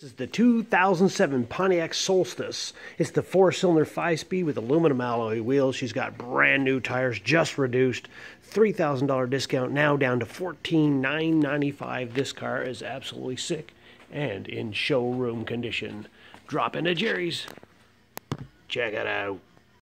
This is the 2007 Pontiac Solstice. It's the four-cylinder five-speed with aluminum alloy wheels. She's got brand new tires, just reduced. $3,000 discount, now down to $14,995. This car is absolutely sick and in showroom condition. Drop into Jerry's. Check it out.